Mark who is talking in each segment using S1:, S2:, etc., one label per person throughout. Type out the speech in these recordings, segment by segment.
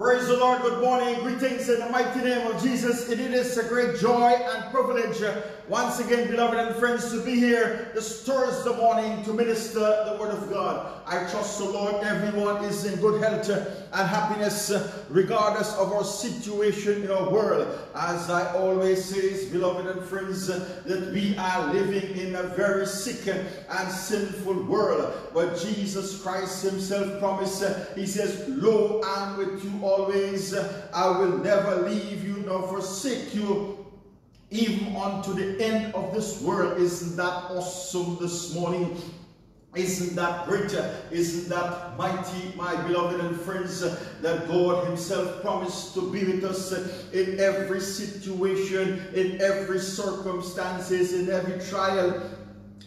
S1: Praise the Lord. Good morning. Greetings in the mighty name of Jesus. It is a great joy and privilege uh, once again, beloved and friends, to be here this Thursday morning to minister the word of God. I trust the Lord everyone is in good health uh, and happiness uh, regardless of our situation in our world. As I always say, beloved and friends, that we are living in a very sick and sinful world. But Jesus Christ himself promised, he says, Lo, I'm with you always. I will never leave you nor forsake you even unto the end of this world. Isn't that awesome this morning? Isn't that great? Isn't that mighty, my beloved and friends, that God Himself promised to be with us in every situation, in every circumstances, in every trial,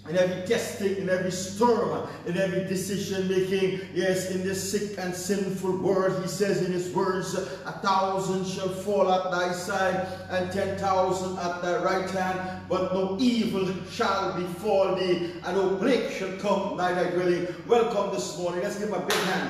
S1: in every testing, in every storm, in every decision making. Yes, in this sick and sinful world, he says in his words, a thousand shall fall at thy side and ten thousand at thy right hand, but no evil shall befall thee, and no plague shall come nigh thy dwelling. Welcome this morning. Let's give him a big hand.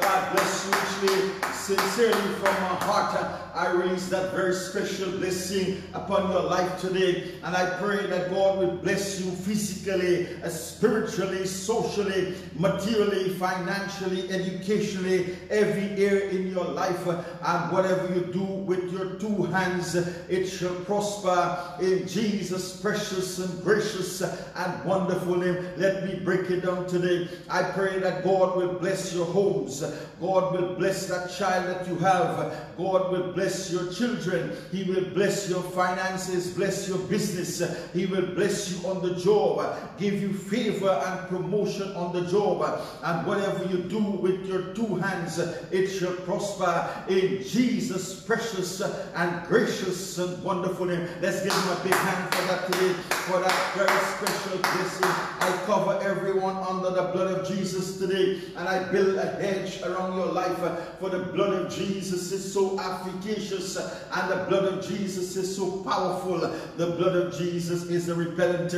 S1: God bless you sincerely from my heart. I release that very special blessing upon your life today. And I pray that God will bless you physically, uh, spiritually, socially, materially, financially, educationally, every area in your life. And whatever you do with your two hands, it shall prosper in Jesus' precious and gracious and wonderful name. Let me break it down today. I pray that God will bless your homes. God will bless that child that you have. God will bless bless your children. He will bless your finances, bless your business. He will bless you on the job, give you favor and promotion on the job. And whatever you do with your two hands, it shall prosper in Jesus' precious and gracious and wonderful name. Let's give him a big hand for that today, for that very special blessing. I cover everyone under the blood of Jesus today, and I build a hedge around your life, for the blood of Jesus is so efficacious and the blood of Jesus is so powerful. The blood of Jesus is a repellent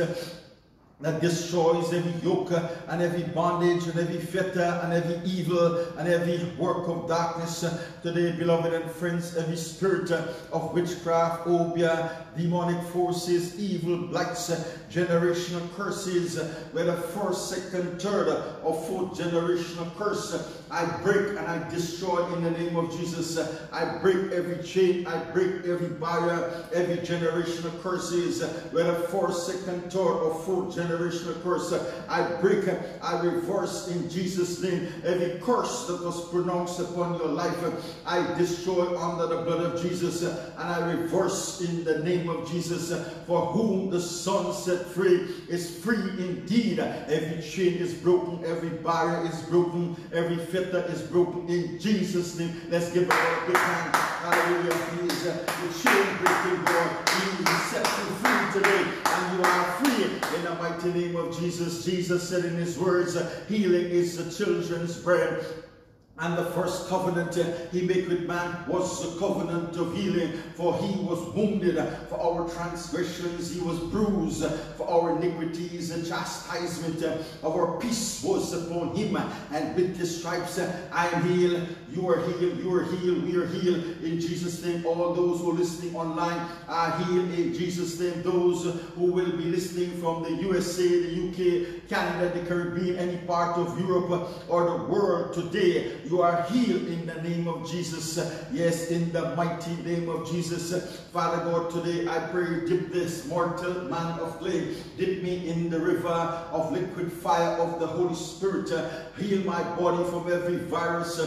S1: that destroys every yoke and every bondage and every fetter and every evil and every work of darkness. Today, beloved and friends, every spirit of witchcraft, obeah, demonic forces, evil blights, generational curses, whether first, second, third, or fourth generational curse, I break and I destroy in the name of Jesus. I break every chain, I break every barrier, every generational curses, whether first, second, third, or fourth generational generational curse. I break, I reverse in Jesus' name every curse that was pronounced upon your life. I destroy under the blood of Jesus and I reverse in the name of Jesus. For whom the Son set free is free indeed. Every chain is broken, every barrier is broken, every fetter is broken in Jesus' name. Let's give a big hand. Hallelujah. He is the chain breaking God. He set you free today and you are free in the mighty mighty name of Jesus. Jesus said in his words, healing is the children's bread. And the first covenant he made with man was the covenant of healing. For he was wounded for our transgressions, he was bruised for our iniquities. The chastisement of our peace was upon him. And with his stripes I am healed. You are healed, you are healed, we are healed. In Jesus' name, all those who are listening online are healed. In Jesus' name, those who will be listening from the USA, the UK, Canada, the Caribbean, any part of Europe or the world today, you are healed in the name of Jesus. Yes, in the mighty name of Jesus. Father God, today I pray, dip this mortal man of clay, dip me in the river of liquid fire of the Holy Spirit. Heal my body from every virus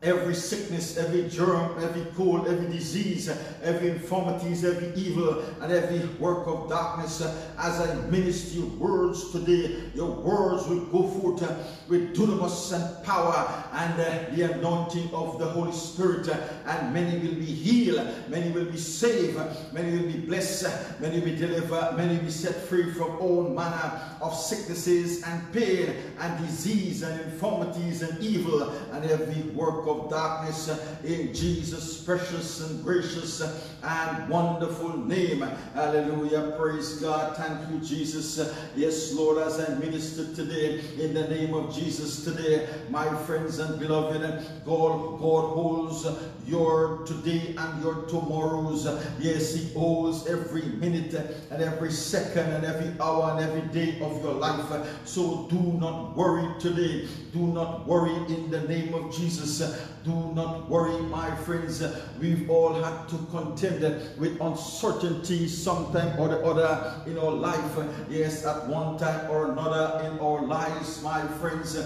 S1: every sickness, every germ, every cold, every disease, every infirmities, every evil, and every work of darkness. As I minister your words today, your words will go forth with dunamis and power and uh, the anointing of the Holy Spirit. And many will be healed, many will be saved, many will be blessed, many will be delivered, many will be set free from all manner of sicknesses and pain and disease and infirmities and evil and every work of darkness uh, in Jesus' precious and gracious uh, and wonderful name. Hallelujah. Praise God. Thank you, Jesus. Uh, yes, Lord, as I minister today in the name of Jesus today, my friends and beloved, God, God holds your today and your tomorrows. Yes, He holds every minute and every second and every hour and every day of your life. So do not worry today. Do not worry in the name of Jesus. Do not worry, my friends. We've all had to contend with uncertainty sometime or the other in our life. Yes, at one time or another in our lives, my friends.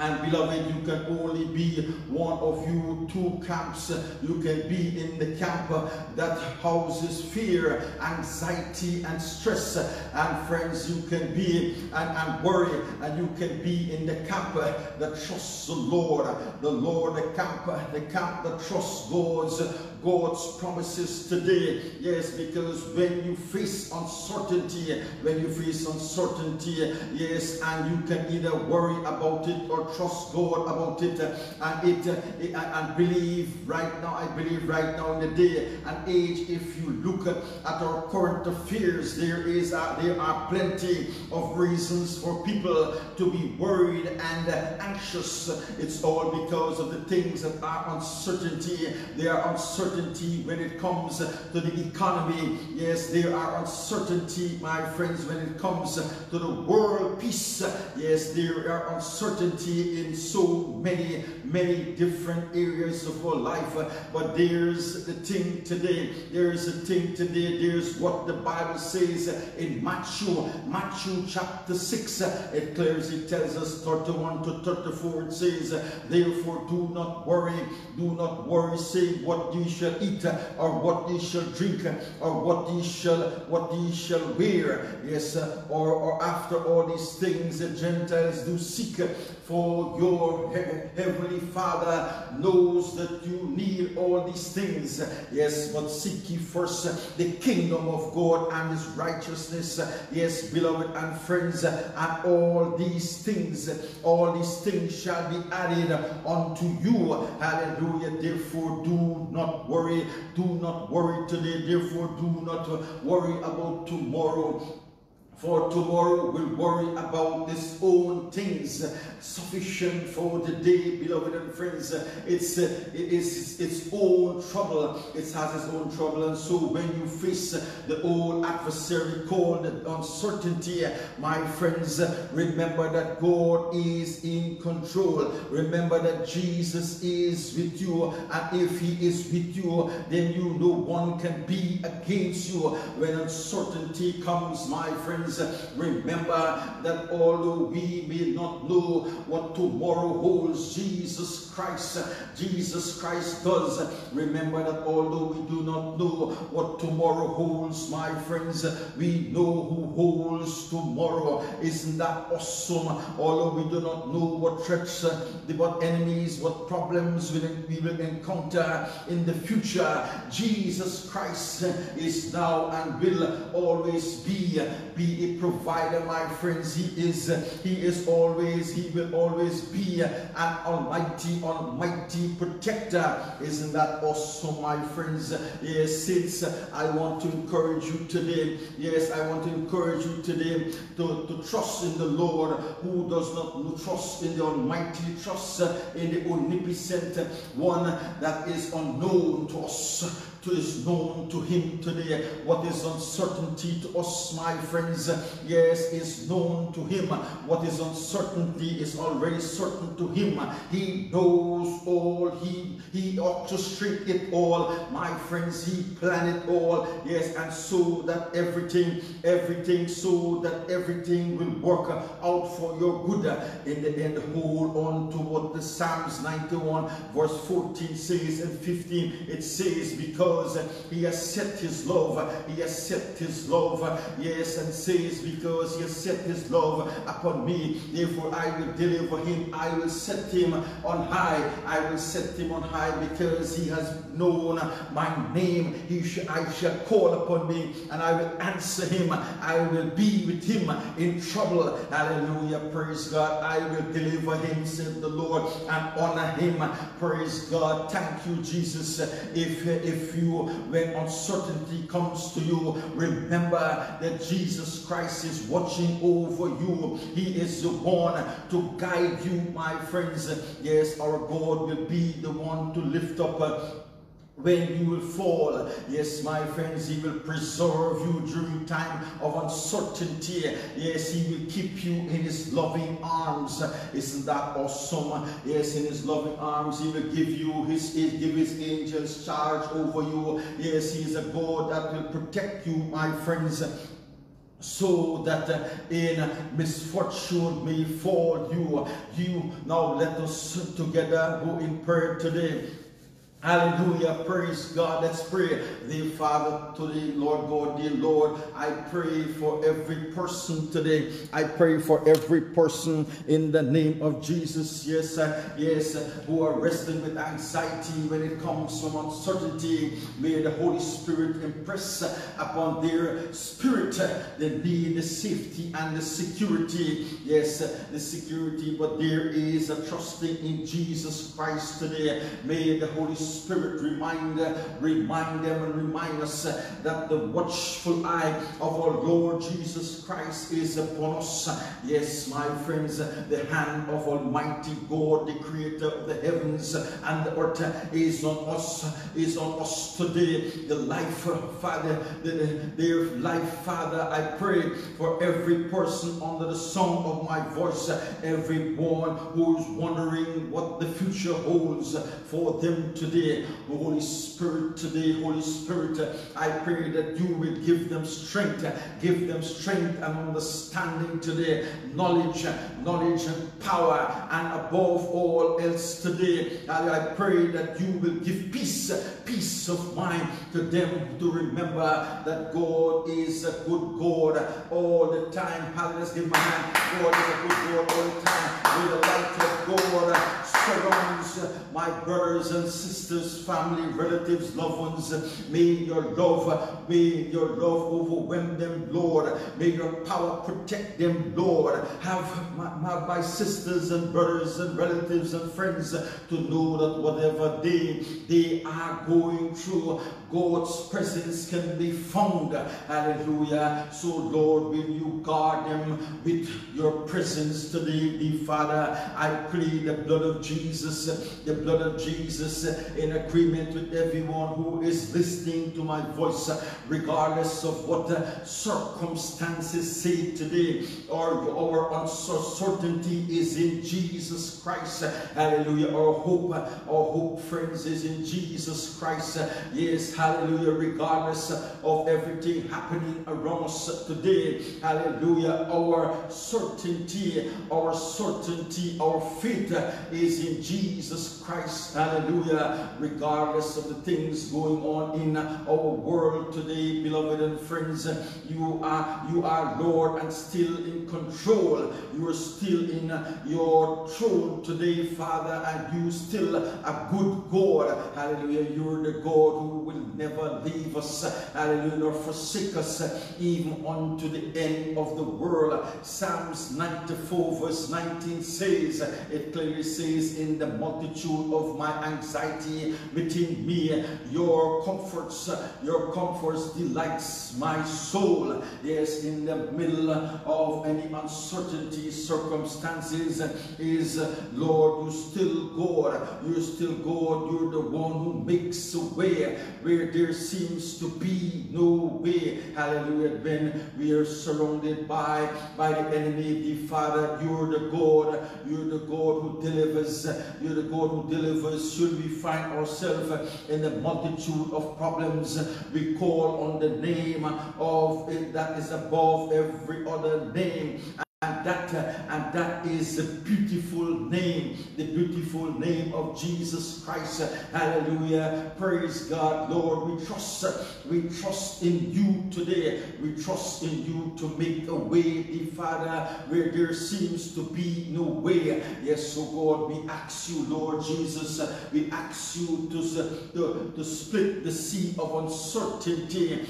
S1: And beloved, you can only be one of you two camps. You can be in the camp that houses fear, anxiety, and stress. And friends, you can be and, and worry, and you can be in the camp that trusts the Lord. The Lord, the camp, the camp that trusts God's God's promises today. Yes, because when you face uncertainty, when you face uncertainty, yes, and you can either worry about it or trust God about it, and it, it and believe right now. I believe right now in the day and age, if you look at our current affairs, there is uh, there are plenty of reasons for people to be worried and uh, anxious. It's all because of the things that are uncertainty. There are uncertainty when it comes to the economy. Yes, there are uncertainty, my friends, when it comes to the world peace. Yes, there are uncertainty in so many, many different areas of our life. But there's the thing today. There's the thing today. There's what the Bible says in Matthew, Matthew chapter 6. It clearly tells us 31 to 34. It says, Therefore do not worry, do not worry, saying what ye shall eat, or what ye shall drink, or what ye shall what ye shall wear. Yes, or, or after all these things the Gentiles do seek, for your heavenly Father knows that you need all these things. Yes, but seek ye first the kingdom of God and his righteousness. Yes, beloved and friends, and all these things, all these things shall be added unto you. Hallelujah. Therefore, do not worry. Do not worry today. Therefore, do not worry about tomorrow. For tomorrow will worry about its own things. Sufficient for the day, beloved and friends. It's, it is its own trouble. It has its own trouble. And so when you face the old adversary called uncertainty, my friends, remember that God is in control. Remember that Jesus is with you. And if he is with you, then you no one can be against you. When uncertainty comes, my friends, remember that although we may not know what tomorrow holds, Jesus Christ, Jesus Christ does. Remember that although we do not know what tomorrow holds, my friends, we know who holds tomorrow. Isn't that awesome? Although we do not know what threats, what enemies, what problems we will encounter in the future, Jesus Christ is now and will always be, be a provider, my friends. He is, he is always, he will always be an almighty, almighty protector. Isn't that awesome, my friends? Yes, since I want to encourage you today, yes, I want to encourage you today to, to trust in the Lord who does not trust in the Almighty, trust in the omnipotent one that is unknown to us to is known to him today. What is uncertainty to us, my friends, yes, is known to him. What is uncertainty is already certain to him. He knows all. He he orchestrated it all, my friends. He planned it all. Yes, and so that everything, everything, so that everything will work out for your good. In the end, hold on to what the Psalms 91 verse 14 says and 15. It says because he has set his love, he has set his love, yes, and says Because he has set his love upon me, therefore I will deliver him. I will set him on high. I will set him on high because he has known my name. He sh I shall call upon me and I will answer him. I will be with him in trouble. Hallelujah. Praise God. I will deliver him, said the Lord, and honor him. Praise God. Thank you, Jesus. If, if you, when uncertainty comes to you, remember that Jesus Christ is watching over you. He is the one to guide you, my friends. Yes, our God will be the one to lift up uh, when you will fall. Yes, my friends, He will preserve you during time of uncertainty. Yes, He will keep you in His loving arms. Isn't that awesome? Yes, in His loving arms, He will give you His, give His angels charge over you. Yes, He is a God that will protect you, my friends so that in misfortune may fall you you now let us together go in prayer today Hallelujah. Praise God. Let's pray. Dear Father, to the Lord God, dear Lord, I pray for every person today. I pray for every person in the name of Jesus. Yes, yes, who are wrestling with anxiety when it comes from uncertainty. May the Holy Spirit impress upon their spirit the need, the safety, and the security. Yes, the security, but there is a trusting in Jesus Christ today. May the Holy Spirit Spirit remind, remind them and remind us that the watchful eye of our Lord Jesus Christ is upon us. Yes, my friends, the hand of Almighty God, the creator of the heavens and the earth is on us, is on us today. The life, Father, the, their life, Father, I pray for every person under the sound of my voice, everyone who is wondering what the future holds for them today today. Holy Spirit, today, Holy Spirit, I pray that you will give them strength, give them strength and understanding today, knowledge, knowledge and power, and above all else today, I pray that you will give peace, peace of mind to them to remember that God is a good God all the time. Hallelujah. Give my hand. God is a good God all the time. May the light God surrounds my brothers and sisters, family, relatives, loved ones. May your love, may your love overwhelm them, Lord. May your power protect them, Lord. Have my, my, my sisters and brothers and relatives and friends to know that whatever they, they are going through, God's presence can be found. Hallelujah. So, Lord, will you guard them with your presence today, dear Father? I plead the blood of Jesus, the blood of Jesus in agreement with everyone who is listening to my voice, regardless of what circumstances say today, or our uncertainty is in Jesus Christ. Hallelujah. Our hope, our hope, friends, is in Jesus Christ. Yes, hallelujah. Regardless of everything happening around us today, hallelujah. Our certainty, our certainty, our faith is in Jesus Christ. Hallelujah. Regardless of the things going on in our world today, beloved and friends, you are you are Lord and still in control. You are still in your throne today, Father, and you still a good God. Hallelujah. You're the God who will never leave us. Hallelujah. Nor forsake us even unto the end of the world. Psalms 94 verse 19 says, it clearly says, in the multitude of my anxiety within me, your comforts, your comforts delights my soul. Yes, in the middle of any uncertainty, circumstances, is Lord, you still God. You're still God. You're the one who makes a way where there seems to be no way. Hallelujah. When we are surrounded by, by the enemy, the Father, you're the God. You're the God who delivers. You're the God who delivers. Should we find ourselves in the multitude of problems, we call on the name of it that is above every other name. And that uh, and that is the beautiful name, the beautiful name of Jesus Christ. Uh, hallelujah. Praise God, Lord. We trust, uh, we trust in you today. We trust in you to make a way, dear Father, where there seems to be no way. Yes, so God, we ask you, Lord Jesus, uh, we ask you to, to, to split the sea of uncertainty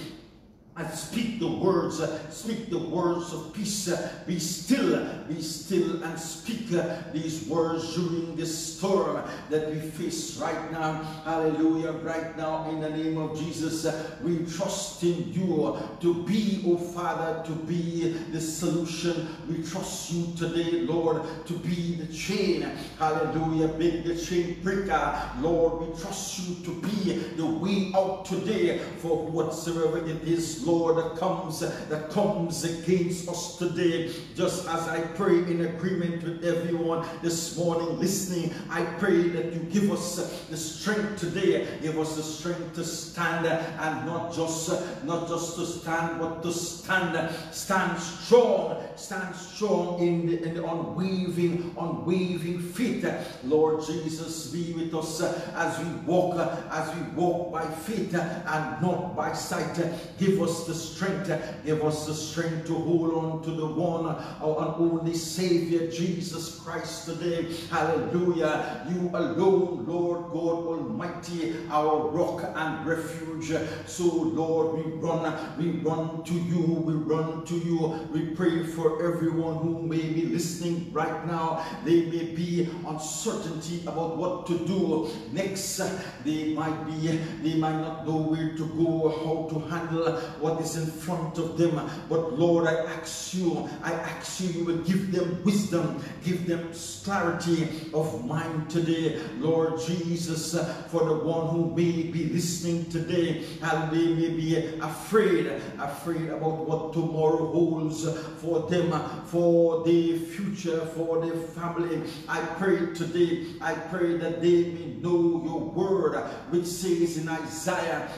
S1: and speak the words, uh, speak the words of peace. Uh, be still, be still, and speak uh, these words during this storm that we face right now. Hallelujah. Right now, in the name of Jesus, we trust in you to be, oh Father, to be the solution. We trust you today, Lord, to be the chain. Hallelujah. Be the chain breaker. Lord, we trust you to be the way out today for whatsoever it is, Lord Lord, that comes, that comes against us today. Just as I pray in agreement with everyone this morning listening, I pray that you give us the strength today. Give us the strength to stand and not just, not just to stand, but to stand, stand strong, stand strong in the, in the unwavering, unwavering faith. Lord Jesus, be with us as we walk, as we walk by faith and not by sight. Give us the strength. Give us the strength to hold on to the one our only Savior, Jesus Christ, today. Hallelujah. You alone, Lord God Almighty, our rock and refuge. So, Lord, we run, we run to you, we run to you. We pray for everyone who may be listening right now. They may be uncertainty about what to do next. They might be, they might not know where to go, how to handle what is in front of them. But Lord, I ask you, I ask you, you will give them wisdom, give them clarity of mind today. Lord Jesus, for the one who may be listening today and they may be afraid, afraid about what tomorrow holds for them, for their future, for their family. I pray today, I pray that they may know your word, which says in Isaiah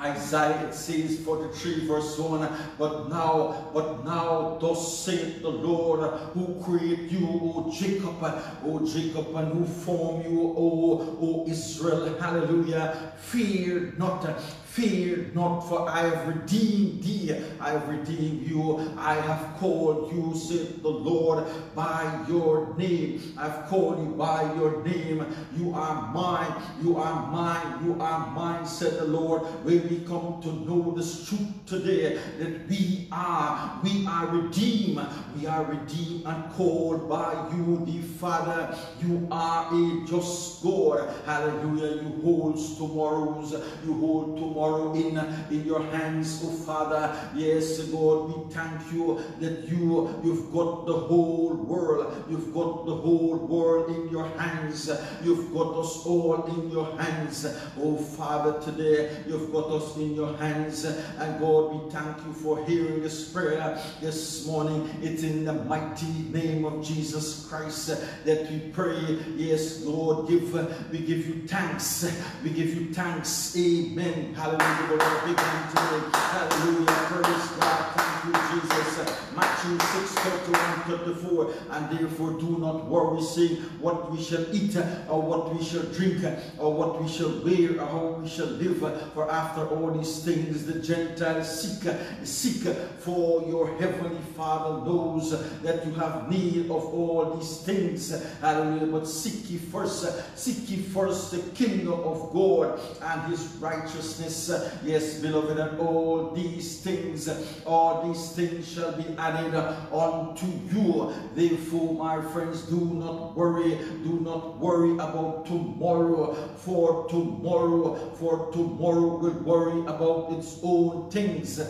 S1: Isaiah it says 43 verse 1 but now but now thus saith the Lord who created you O Jacob O Jacob and who formed you O, o Israel. Hallelujah. Fear not Fear not, for I have redeemed thee. I have redeemed you. I have called you, said the Lord, by your name. I've called you by your name. You are mine. You are mine. You are mine, said the Lord. When we come to know this truth today, that we are, we are redeemed. We are redeemed and called by you, the Father. You are a just God. Hallelujah. You hold tomorrows. You hold tomorrow tomorrow in, in your hands, oh Father. Yes, God, we thank you that you, you've got the whole world. You've got the whole world in your hands. You've got us all in your hands. Oh Father, today you've got us in your hands. And God, we thank you for hearing this prayer this morning. It's in the mighty name of Jesus Christ that we pray. Yes, Lord, give we give you thanks. We give you thanks. Amen. Hallelujah. Lord, today. Hallelujah. Praise God. Thank you, Jesus. Matthew 6, 31, 34. And therefore do not worry, saying what we shall eat, or what we shall drink, or what we shall wear, or how we shall live. For after all these things the Gentiles seek, seek for your heavenly Father knows that you have need of all these things. Hallelujah. But seek ye first, seek ye first the kingdom of God and his righteousness Yes, beloved, and all these things, all these things shall be added unto you. Therefore, my friends, do not worry, do not worry about tomorrow, for tomorrow, for tomorrow will worry about its own things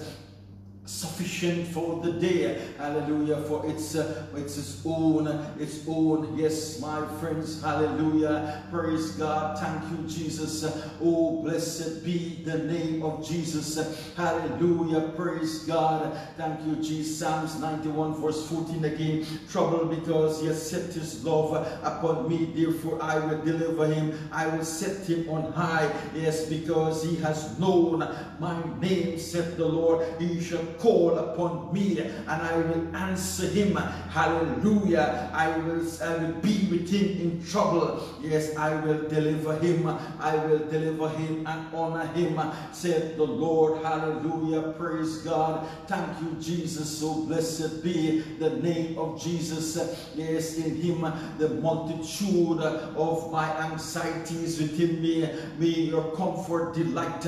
S1: sufficient for the day. Hallelujah. For it's uh, it's own its own. Yes my friends. Hallelujah. Praise god. Thank you jesus. Oh blessed be the name of jesus. Hallelujah. Praise god. Thank you jesus. Psalms 91 verse 14 again. Trouble because he has set his love upon me. Therefore i will deliver him. I will set him on high. Yes because he has known my name said the lord. He shall call upon me and I will answer him. Hallelujah. I will, I will be with him in trouble. Yes, I will deliver him. I will deliver him and honor him, said the Lord. Hallelujah. Praise God. Thank you, Jesus. So blessed be the name of Jesus. Yes, in him the multitude of my anxieties within me. May your comfort delight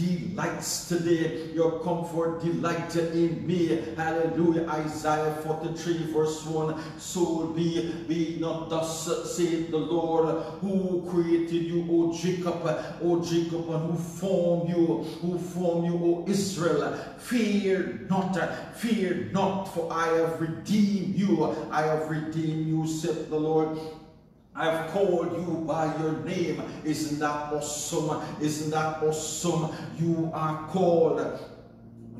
S1: delights today. Your comfort delight in me. Hallelujah. Isaiah 43 verse 1. So be, be not thus saith the Lord who created you, O Jacob, O Jacob, and who formed you, who formed you, O Israel. Fear not, fear not, for I have redeemed you. I have redeemed you, saith the Lord. I've called you by your name. Isn't that awesome? Isn't that awesome? You are called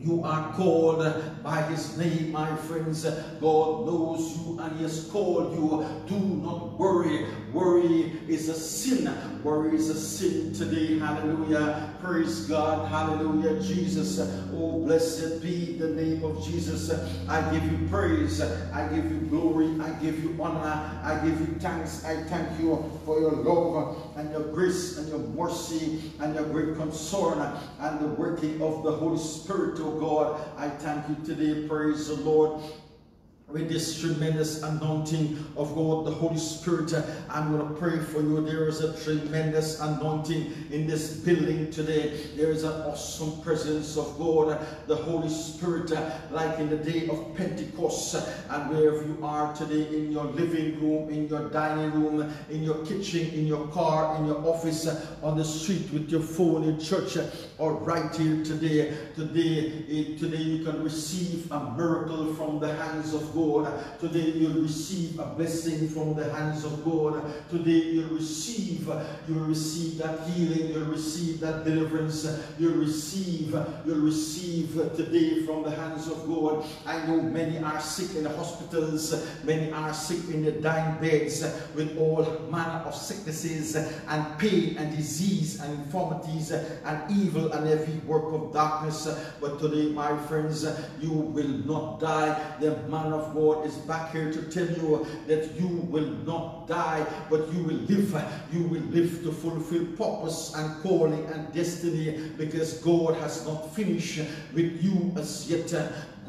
S1: you are called by his name, my friends. God knows you and he has called you. Do not worry. Worry is a sin. Worry is a sin today. Hallelujah. Praise God. Hallelujah. Jesus. Oh, blessed be the name of Jesus. I give you praise. I give you glory. I give you honor. I give you thanks. I thank you for your love and your grace and your mercy and your great concern and the working of the Holy Spirit, oh God. I thank you today. Praise the Lord with this tremendous anointing of God, the Holy Spirit. I'm going to pray for you. There is a tremendous anointing in this building today. There is an awesome presence of God, the Holy Spirit, like in the day of Pentecost. And wherever you are today, in your living room, in your dining room, in your kitchen, in your car, in your office, on the street with your phone in church, or right here today. Today, eh, today you can receive a miracle from the hands of God. Today you'll receive a blessing from the hands of God. Today you'll receive, you'll receive that healing, you'll receive that deliverance, you'll receive, you'll receive today from the hands of God. I know many are sick in the hospitals, many are sick in the dying beds with all manner of sicknesses and pain and disease and infirmities and evil and every work of darkness. But today, my friends, you will not die. The man of God is back here to tell you that you will not die, but you will live. You will live to fulfill purpose and calling and destiny because God has not finished with you as yet.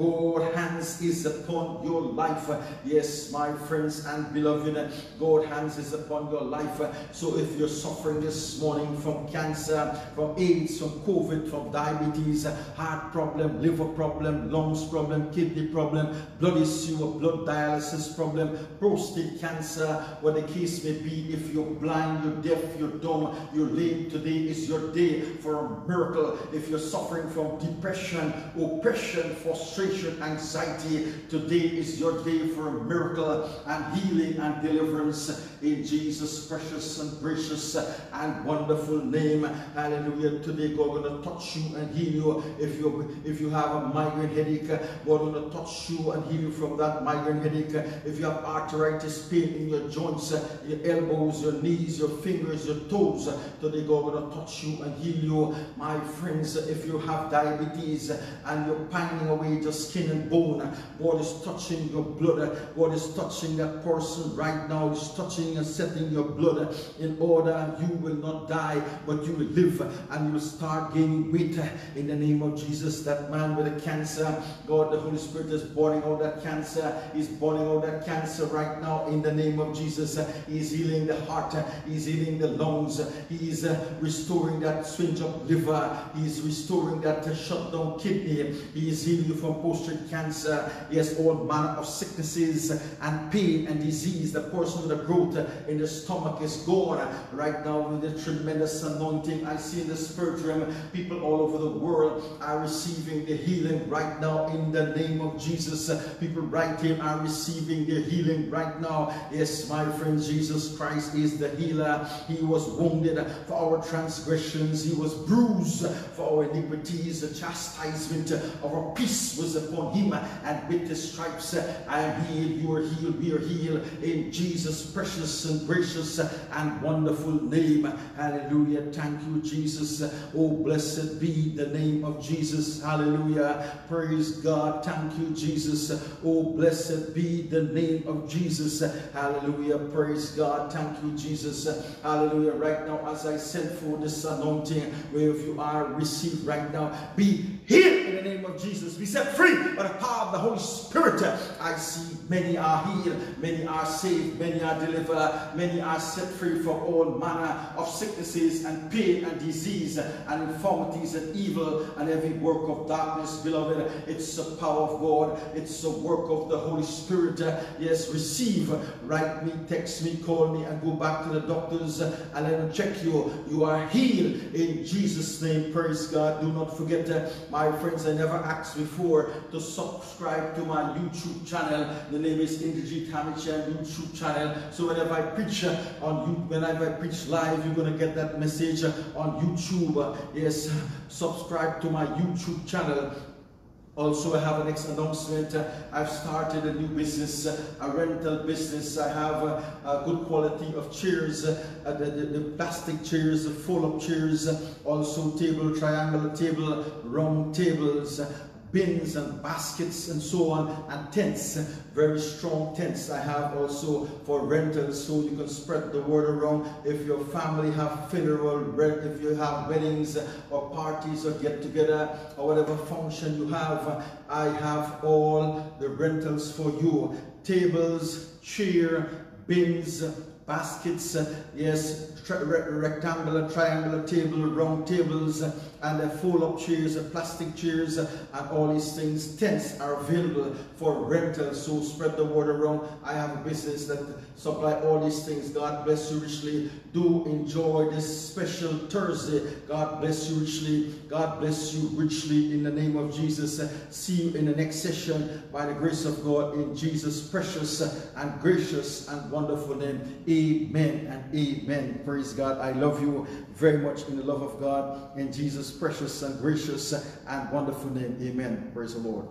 S1: God hands is upon your life. Yes, my friends and beloved, God hands is upon your life. So if you're suffering this morning from cancer, from AIDS, from COVID, from diabetes, heart problem, liver problem, lungs problem, kidney problem, blood issue, blood dialysis problem, prostate cancer, what the case may be, if you're blind, you're deaf, you're dumb, you're lame, today is your day for a miracle. If you're suffering from depression, oppression, frustration, frustration, anxiety. Today is your day for a miracle and healing and deliverance in Jesus' precious and gracious and wonderful name. Hallelujah. Today God going to touch you and heal you. If you if you have a migraine headache, God going to touch you and heal you from that migraine headache. If you have arthritis, pain in your joints, your elbows, your knees, your fingers, your toes, today God going to touch you and heal you. My friends, if you have diabetes and you're pining away just skin and bone. God is touching your blood. God is touching that person right now. He's touching and setting your blood in order you will not die, but you will live and you will start gaining weight in the name of Jesus. That man with the cancer, God, the Holy Spirit is burning out that cancer. He's burning out that cancer right now in the name of Jesus. He's healing the heart. He's healing the lungs. He's uh, restoring that swinge up liver. He's restoring that shut down kidney. He is healing you from prostate cancer, yes, all manner of sicknesses and pain and disease. The person with the growth in the stomach is gone right now with the tremendous anointing. I see in the spirit realm, people all over the world are receiving the healing right now in the name of Jesus. People right here are receiving the healing right now. Yes, my friend, Jesus Christ is the healer. He was wounded for our transgressions. He was bruised for our iniquities. The chastisement of our peace was upon him and with the stripes uh, I am healed. You are healed. We are healed in Jesus' precious and gracious uh, and wonderful name. Hallelujah. Thank you, Jesus. Oh, blessed be the name of Jesus. Hallelujah. Praise God. Thank you, Jesus. Oh, blessed be the name of Jesus. Hallelujah. Praise God. Thank you, Jesus. Hallelujah. Right now, as I send for this anointing, wherever you are, receive right now. Be healed in the name of Jesus. Be set free by the power of the Holy Spirit. I see many are healed, many are saved, many are delivered, many are set free from all manner of sicknesses and pain and disease and infirmities and evil and every work of darkness, beloved. It's the power of God. It's the work of the Holy Spirit. Yes, receive. Write me, text me, call me, and go back to the doctors and let them check you. You are healed in Jesus' name. Praise God. Do not forget, uh, my friends, I never asked before to subscribe to my YouTube channel. The name is Indrajeet Hammichand YouTube channel. So whenever I preach uh, on you, whenever I preach live, you're gonna get that message uh, on YouTube. Yes, subscribe to my YouTube channel. Also, I have a next announcement. I've started a new business, a rental business. I have a, a good quality of chairs, uh, the, the, the, plastic chairs, the fold-up chairs, also table, triangular table, round tables, bins and baskets and so on and tents very strong tents. I have also for rentals so you can spread the word around. If your family have funeral if you have weddings or parties or get together or whatever function you have i have all the rentals for you. Tables chair bins baskets, yes, rectangular, triangular table, round tables, and uh, fold-up chairs, uh, plastic chairs, uh, and all these things. Tents are available for rental, so spread the word around. I have a business that supply all these things. God bless you richly. Do enjoy this special Thursday. God bless you richly. God bless you richly in the name of Jesus. See you in the next session by the grace of God in Jesus' precious and gracious and wonderful name. Amen and amen. Praise God. I love you very much in the love of God in Jesus' precious and gracious and wonderful name. Amen. Praise the Lord.